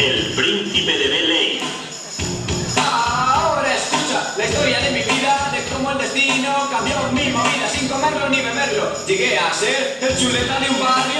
El príncipe de Belén. Ahora escucha la historia de mi vida, de cómo el destino cambió mi movida sin comerlo ni beberlo. Llegué a ser el chuleta de un barrio.